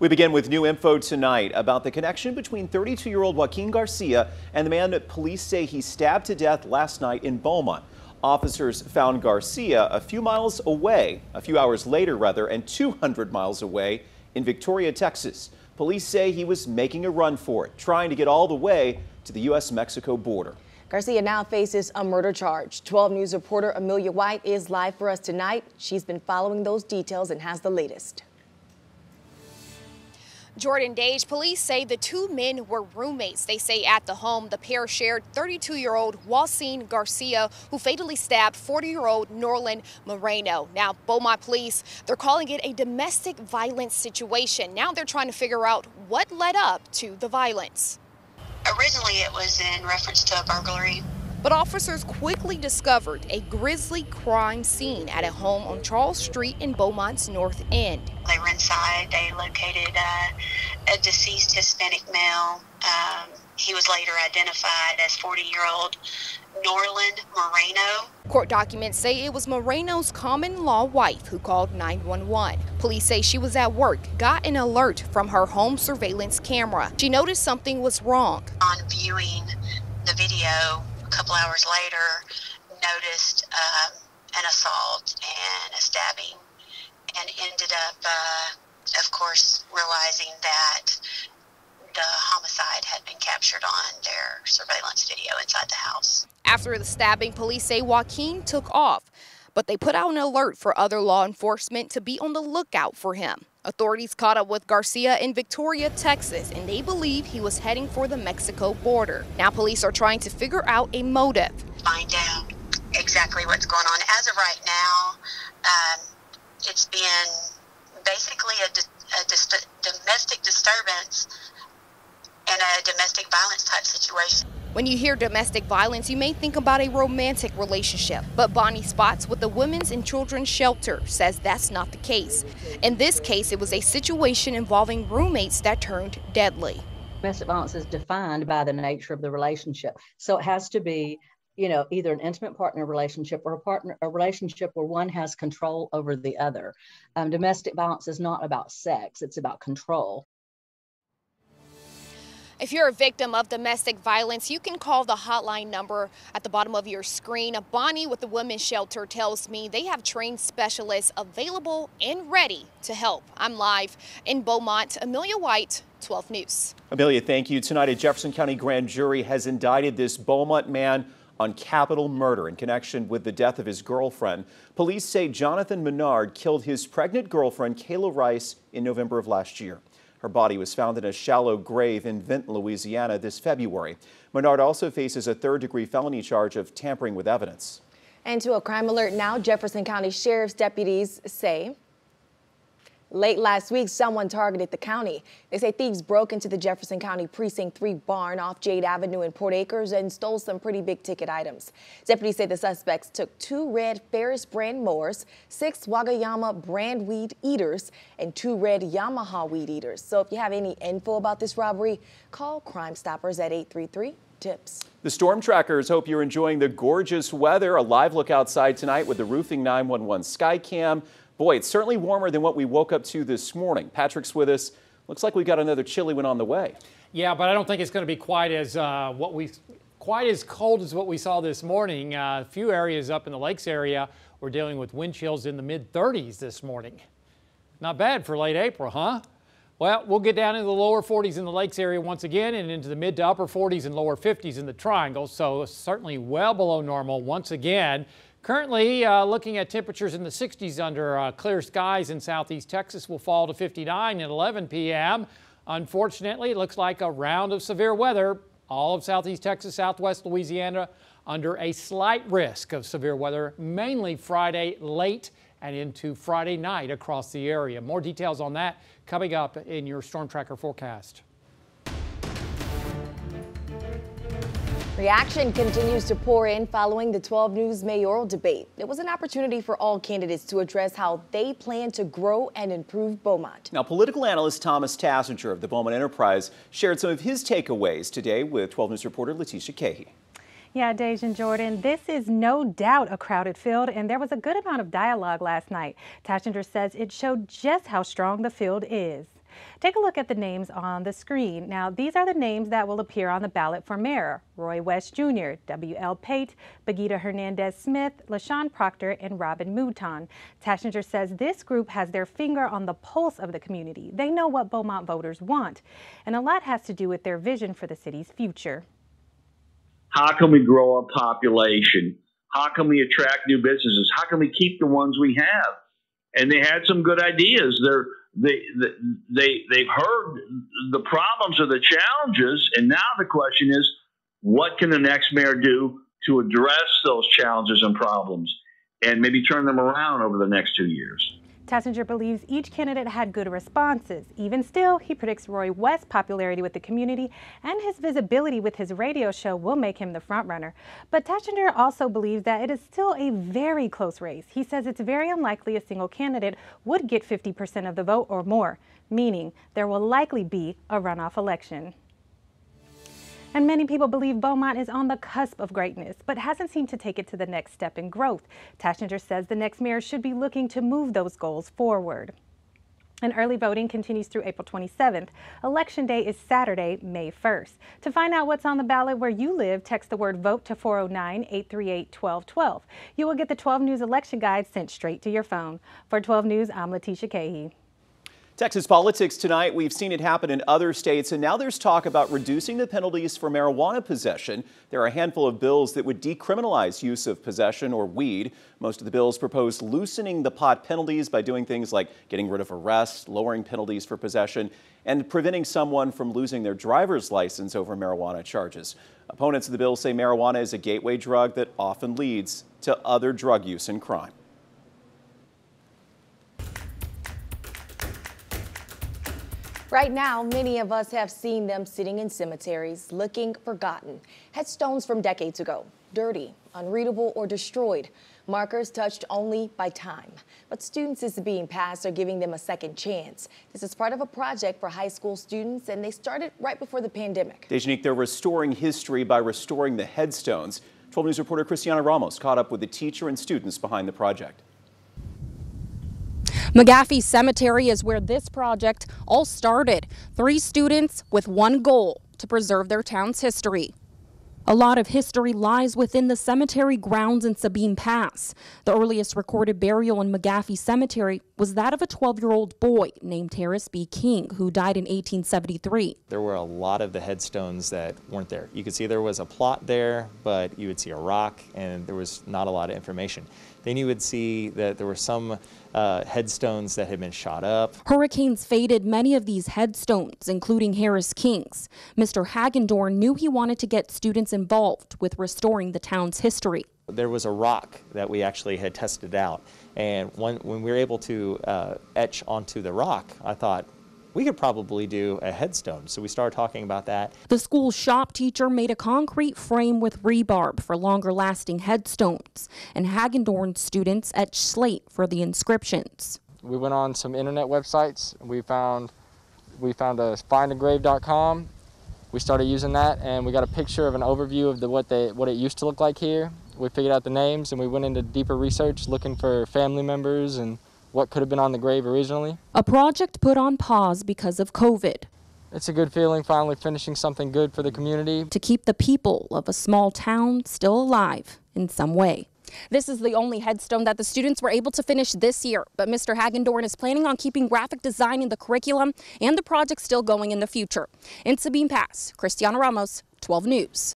We begin with new info tonight about the connection between 32 year old Joaquin Garcia and the man that police say he stabbed to death last night in Beaumont. Officers found Garcia a few miles away, a few hours later, rather, and 200 miles away in Victoria, Texas. Police say he was making a run for it, trying to get all the way to the U.S. Mexico border. Garcia now faces a murder charge. 12 News reporter Amelia White is live for us tonight. She's been following those details and has the latest. Jordan Dage, police say the two men were roommates. They say at the home the pair shared 32 year old Joaquin Garcia, who fatally stabbed 40 year old Norland Moreno. Now, Beaumont police, they're calling it a domestic violence situation. Now they're trying to figure out what led up to the violence. Originally, it was in reference to a burglary but officers quickly discovered a grisly crime scene at a home on Charles Street in Beaumont's North End. They were inside. They located uh, a deceased Hispanic male. Um, he was later identified as 40 year old Norland Moreno. Court documents say it was Moreno's common law wife who called 911. Police say she was at work, got an alert from her home surveillance camera. She noticed something was wrong. On viewing the video, couple hours later, noticed um, an assault and a stabbing, and ended up, uh, of course, realizing that the homicide had been captured on their surveillance video inside the house. After the stabbing, police say Joaquin took off, but they put out an alert for other law enforcement to be on the lookout for him. Authorities caught up with Garcia in Victoria, Texas, and they believe he was heading for the Mexico border. Now police are trying to figure out a motive. Find out exactly what's going on. As of right now, um, it's been basically a, a domestic disturbance and a domestic violence type situation. When you hear domestic violence, you may think about a romantic relationship, but Bonnie Spots with the Women's and Children's Shelter says that's not the case. In this case, it was a situation involving roommates that turned deadly. Domestic violence is defined by the nature of the relationship. So it has to be, you know, either an intimate partner relationship or a partner a relationship where one has control over the other. Um, domestic violence is not about sex; it's about control. If you're a victim of domestic violence, you can call the hotline number at the bottom of your screen. Bonnie with the Women's Shelter tells me they have trained specialists available and ready to help. I'm live in Beaumont. Amelia White, 12 News. Amelia, thank you. Tonight, a Jefferson County grand jury has indicted this Beaumont man on capital murder in connection with the death of his girlfriend. Police say Jonathan Menard killed his pregnant girlfriend, Kayla Rice, in November of last year. Her body was found in a shallow grave in Vinton, Louisiana this February. Menard also faces a third degree felony charge of tampering with evidence. And to a crime alert now, Jefferson County Sheriff's deputies say Late last week, someone targeted the county. They say thieves broke into the Jefferson County Precinct 3 barn off Jade Avenue in Port Acres and stole some pretty big ticket items. Deputies say the suspects took two red Ferris brand mowers, six Maruyama brand weed eaters, and two red Yamaha weed eaters. So if you have any info about this robbery, call Crime Stoppers at 833 tips. The storm trackers hope you're enjoying the gorgeous weather. A live look outside tonight with the Roofing 911 Skycam. Boy, it's certainly warmer than what we woke up to this morning. Patrick's with us. Looks like we got another chilly one on the way. Yeah, but I don't think it's going to be quite as uh, what we quite as cold as what we saw this morning. Uh, a few areas up in the lakes area we're dealing with wind chills in the mid 30s this morning. Not bad for late April, huh? Well, we'll get down into the lower 40s in the lakes area once again and into the mid to upper 40s and lower 50s in the triangle. So certainly well below normal once again. Currently, uh, looking at temperatures in the 60s under uh, clear skies in southeast Texas will fall to 59 at 11 p.m. Unfortunately, it looks like a round of severe weather. All of southeast Texas, southwest Louisiana under a slight risk of severe weather, mainly Friday late and into Friday night across the area. More details on that coming up in your Storm Tracker forecast. Reaction continues to pour in following the 12 News mayoral debate. It was an opportunity for all candidates to address how they plan to grow and improve Beaumont. Now, political analyst Thomas Taschinger of the Beaumont Enterprise shared some of his takeaways today with 12 News reporter Letitia Cahey. Yeah, Dejan Jordan, this is no doubt a crowded field, and there was a good amount of dialogue last night. Taschinger says it showed just how strong the field is. Take a look at the names on the screen. Now, these are the names that will appear on the ballot for mayor. Roy West Jr., W.L. Pate, Bagita Hernandez Smith, LaShawn Proctor, and Robin Mouton. Taschinger says this group has their finger on the pulse of the community. They know what Beaumont voters want, and a lot has to do with their vision for the city's future. How can we grow our population? How can we attract new businesses? How can we keep the ones we have? And they had some good ideas. They're they they they've heard the problems or the challenges, and now the question is, what can the next mayor do to address those challenges and problems, and maybe turn them around over the next two years? Taschinger believes each candidate had good responses. Even still, he predicts Roy West's popularity with the community and his visibility with his radio show will make him the frontrunner. But Taschinger also believes that it is still a very close race. He says it's very unlikely a single candidate would get 50% of the vote or more, meaning there will likely be a runoff election. And many people believe Beaumont is on the cusp of greatness, but hasn't seemed to take it to the next step in growth. Taschinger says the next mayor should be looking to move those goals forward. And early voting continues through April 27th. Election day is Saturday, May 1st. To find out what's on the ballot where you live, text the word VOTE to 409 838 1212. You will get the 12 News election guide sent straight to your phone. For 12 News, I'm Letitia Cahey. Texas politics tonight, we've seen it happen in other states, and now there's talk about reducing the penalties for marijuana possession. There are a handful of bills that would decriminalize use of possession or weed. Most of the bills propose loosening the pot penalties by doing things like getting rid of arrests, lowering penalties for possession, and preventing someone from losing their driver's license over marijuana charges. Opponents of the bill say marijuana is a gateway drug that often leads to other drug use and crime. Right now, many of us have seen them sitting in cemeteries looking forgotten. Headstones from decades ago, dirty, unreadable, or destroyed. Markers touched only by time. But students in Sabine Pass are giving them a second chance. This is part of a project for high school students, and they started right before the pandemic. Dejanique, they're restoring history by restoring the headstones. 12 News reporter Christiana Ramos caught up with the teacher and students behind the project. McGaffey Cemetery is where this project all started. Three students with one goal to preserve their town's history. A lot of history lies within the cemetery grounds in Sabine Pass. The earliest recorded burial in McGaffey Cemetery was that of a 12 year old boy named Terrace B. King, who died in 1873. There were a lot of the headstones that weren't there. You could see there was a plot there, but you would see a rock, and there was not a lot of information. Then you would see that there were some uh, headstones that had been shot up. Hurricanes faded many of these headstones, including Harris King's. Mr. Hagendorn knew he wanted to get students involved with restoring the town's history. There was a rock that we actually had tested out, and when, when we were able to uh, etch onto the rock, I thought, we could probably do a headstone. So we started talking about that. The school shop teacher made a concrete frame with rebarb for longer lasting headstones, and Hagendorn students etched slate for the inscriptions. We went on some internet websites. We found we found a findagrave.com. We started using that, and we got a picture of an overview of the, what they what it used to look like here. We figured out the names, and we went into deeper research, looking for family members and what could have been on the grave originally. A project put on pause because of COVID. It's a good feeling finally finishing something good for the community. To keep the people of a small town still alive in some way. This is the only headstone that the students were able to finish this year, but Mr. Hagendorn is planning on keeping graphic design in the curriculum and the project still going in the future. In Sabine Pass, Christiana Ramos, 12 News.